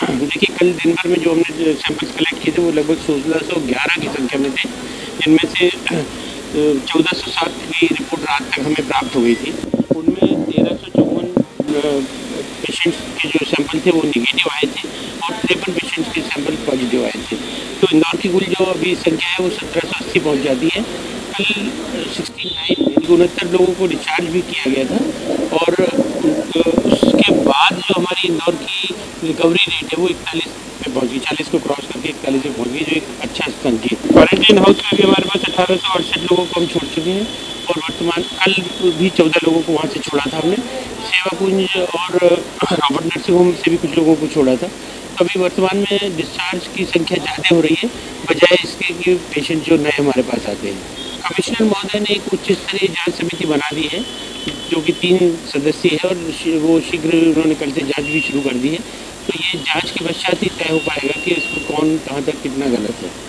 देखिए कल दिन भर में जो हमने सैंपल्स कलेक्ट किए थे, वो लगभग सोलह सौ ग्यारह की संख्या में थे। जिनमें से चौदह सौ सात की रिपोर्ट रात तक हमें प्राप्त हो गई थी। उनमें तेरह सौ चौवन पेशेंट्स के जो सैंपल थे, वो निगेटिव आए थे और तिरपन पेशेंट्स के सैंपल पॉजिटिव आए थे। तो इंदौर की कुल जो अभी संख्या है, वो सत्रह सौ अस्सी पहुँच जाती है। कल सिक्सटी नाइन उनहत्तर लोगों को डिस्चार्ज भी किया गया था और बाद जो हमारी इंदौर की रिकवरी रेट है वो इकतालीस पे पहुँच। चालीस को क्रॉस करके इकतालीस पे पहुँच, जो एक अच्छा संकेत क्वारंटीन हाउस में भी हमारे पास अठारह सौ अड़सठ लोगों को हम छोड़ चुके हैं और वर्तमान कल भी चौदह लोगों को वहाँ से छोड़ा था हमने। सेवा कुंज और रॉबर्ट नर्सिंग होम से भी कुछ लोगों को छोड़ा था। तो अभी वर्तमान में डिस्चार्ज की संख्या ज़्यादा हो रही है, बजाय इसके कि पेशेंट जो नए हमारे पास आते हैं। कमिश्नर महोदय ने एक उच्च स्तरीय जाँच समिति बना दी है। जो कि तीन सदस्य है और वो शीघ्र उन्होंने कल से जाँच भी शुरू कर दी है। तो ये जाँच के पश्चात ही तय हो पाएगा कि इसको कौन कहाँ तक कितना गलत है।